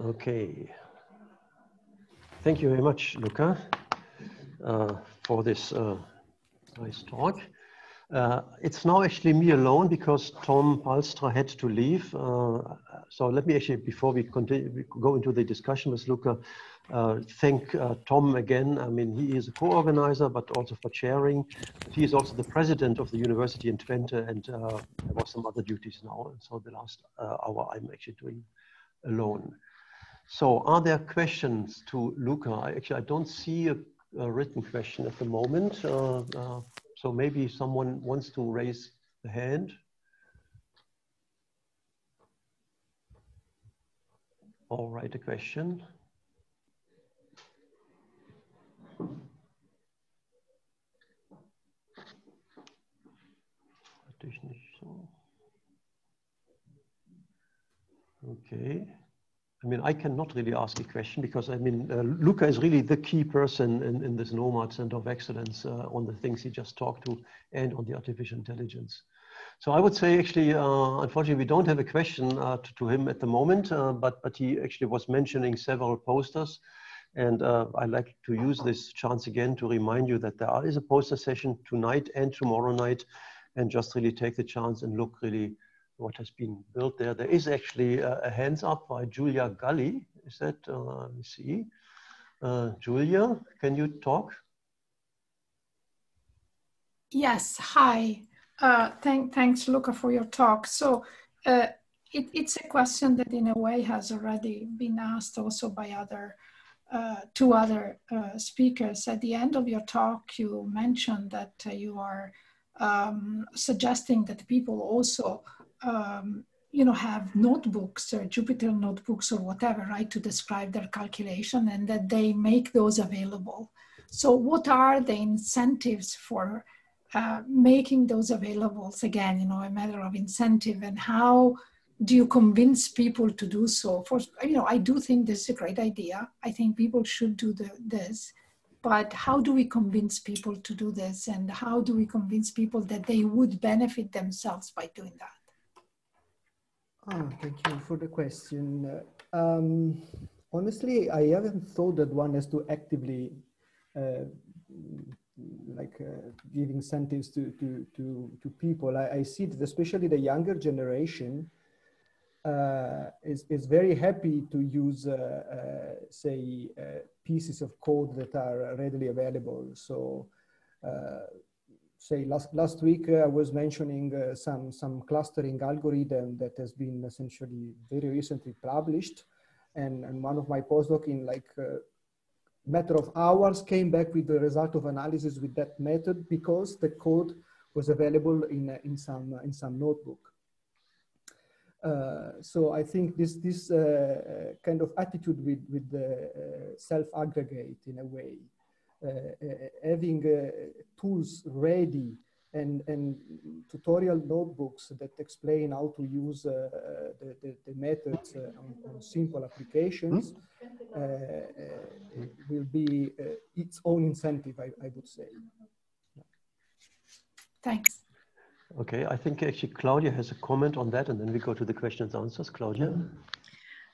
Okay. Thank you very much, Luca, uh, for this uh, nice talk. Uh, it's now actually me alone because Thom Palstra had to leave. Uh, so let me actually, before we continue, go into the discussion with Luca, uh, thank uh, Thom again. I mean, he is a co-organizer, but also for chairing. He is also the president of the university in Twente, and there was some other duties now. So the last hour I'm actually doing alone. So are there questions to Luca? Actually, I don't see a, a written question at the moment. Uh, uh, so maybe someone wants to raise the hand. All right, a question. So. Okay. I mean, I cannot really ask a question because I mean, uh, Luca is really the key person in, in this NOMAD Center of Excellence uh, on the things he just talked to and on the artificial intelligence. So I would say actually, uh, unfortunately, we don't have a question uh, to, to, him at the moment, uh, but, but he actually was mentioning several posters. And uh, I'd like to use this chance again to remind you that there is a poster session tonight and tomorrow night, and just really take the chance and look really what has been built there. There is actually a, a hands up by Giulia Galli. Is that, uh, let me see. Uh, Giulia, can you talk? Yes, hi. Uh, thank, thanks, Luca, for your talk. So uh, it, it's a question that in a way has already been asked also by other uh, two other uh, speakers. At the end of your talk, you mentioned that you are um, suggesting that people also um, you know, have notebooks or Jupyter notebooks or whatever, right, to describe their calculation and that they make those available. So what are the incentives for uh, making those available? Again, you know, a matter of incentive and how do you convince people to do so? For, you know, I do think this is a great idea. I think people should do the, this, but how do we convince people to do this? And how do we convince people that they would benefit themselves by doing that? Oh, thank you for the question. Um, honestly, I haven't thought that one has to actively uh, like uh, give incentives to, to, to, to people. I, I, see that especially the younger generation uh, is, is very happy to use, uh, uh, say, uh, pieces of code that are readily available. So say last last week uh, I was mentioning uh, some some clustering algorithm that has been essentially very recently published, and and one of my postdoc in like uh, matter of hours came back with the result of analysis with that method because the code was available in in some in some notebook. Uh, so I think this this uh, kind of attitude with with the uh, self aggregate in a way having uh, tools ready and, and tutorial notebooks that explain how to use uh, the, the, the, methods uh, on, on, simple applications uh, will be its own incentive, I, I would say. Thanks. Okay, I think actually Claudia has a comment on that and then we go to the questions and answers. Claudia?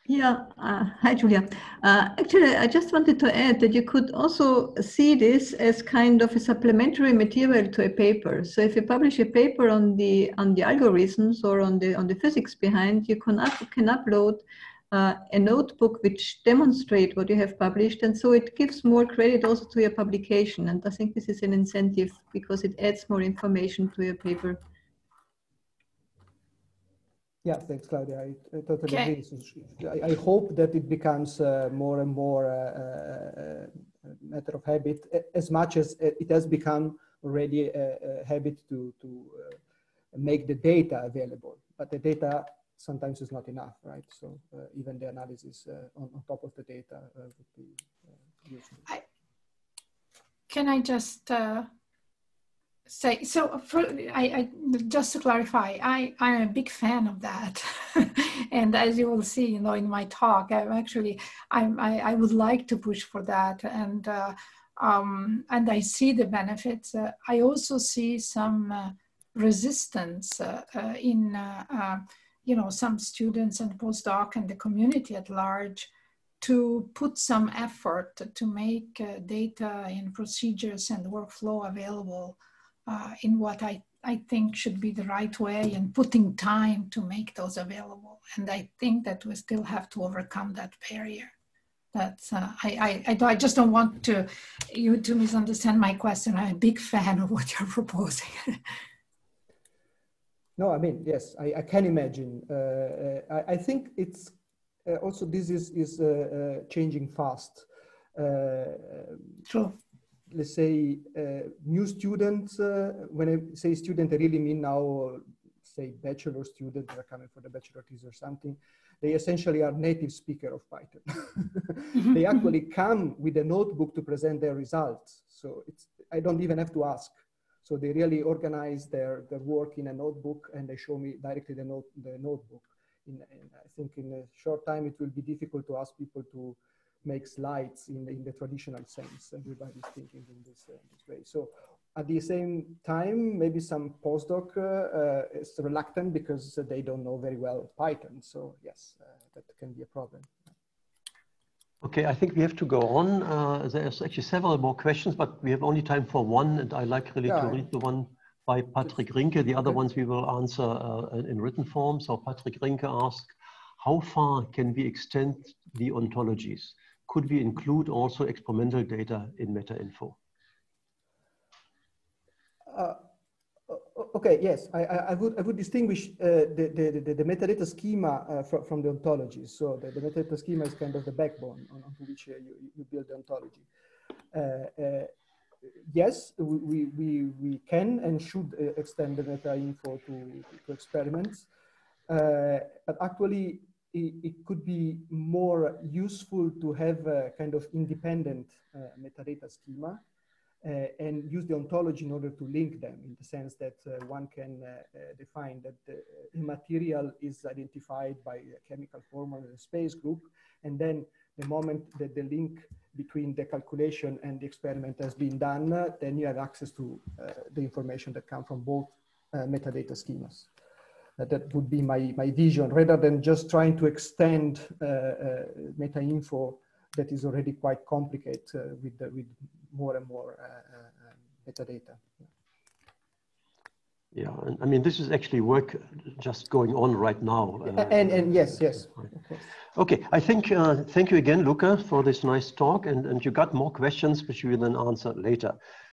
Yeah, uh, hi Giulia. Uh, actually, I just wanted to add that you could also see this as kind of a supplementary material to a paper. So if you publish a paper on the on the algorithms or on the on the physics behind, you can up, can upload uh, a notebook which demonstrate what you have published, and so it gives more credit also to your publication. And I think this is an incentive because it adds more information to your paper. Yeah, thanks, Claudia. I, I totally okay. agree. So I, I, hope that it becomes uh, more and more uh, uh, a matter of habit, as much as it has become already a, a habit to, to uh, make the data available. But the data sometimes is not enough, right? So uh, even the analysis uh, on, on, top of the data would be useful. I, can I just say so for I, I, just to clarify i i'm a big fan of that. And as you will see you know in my talk i'm actually i'm i, I would like to push for that. And uh, um, and i see the benefits. Uh, i also see some uh, resistance uh, uh, in uh, you know, some students and postdoc and the community at large to put some effort to make data and procedures and workflow available uh, in what I, I think should be the right way and putting time to make those available. And I think that we still have to overcome that barrier. That's, uh, I, I, I, just don't want to you to misunderstand my question. I'm a big fan of what you're proposing. no, I mean, yes, I, I can imagine. Uh, uh I, I, think it's uh, also this is, is uh, changing fast. True. Let's say uh, new students, uh, when I say student, I really mean now, say bachelor students that are coming for the bachelor thesis or something they essentially are native speaker of Python. They actually come with a notebook to present their results. So it's, I don't even have to ask. So they really organize their, their work in a notebook and they show me directly the, note, the notebook. In, in, I think in a short time, it will be difficult to ask people to make slides in, in the traditional sense. Everybody's thinking in this, uh, this way. So at the same time, maybe some postdoc uh, uh, is reluctant because they don't know very well Python. So yes, uh, that can be a problem. Okay, I think we have to go on. Uh, there's actually several more questions, but we have only time for one, and I like really yeah. to read the one by Patrick Rinke. The other ones we will answer uh, in written form. So Patrick Rinke asked, how far can we extend the ontologies? Could we include also experimental data in MetaInfo? Uh, okay, yes, I, I, would I would distinguish uh, the, the, the, the, metadata schema uh, from, from the ontology. So the, the, metadata schema is kind of the backbone on, on which uh, you, you build the ontology. Uh, uh, yes, we, we, we can and should extend the meta info to, to experiments, but actually it, it, could be more useful to have a kind of independent metadata schema uh, and use the ontology in order to link them in the sense that uh, one can uh, define that the material is identified by a chemical formula a space group. And then the moment that the link between the calculation and the experiment has been done, then you have access to the information that come from both metadata schemas. Uh, that would be my, my vision rather than just trying to extend uh, uh, meta info that is already quite complicated with, the, with more and more uh, uh, metadata. Yeah, and I mean, this is actually work just going on right now. Uh, and, and yes, yes. Okay, I think, uh, thank you again, Luca, for this nice talk. And, and you got more questions, which we will then answer later.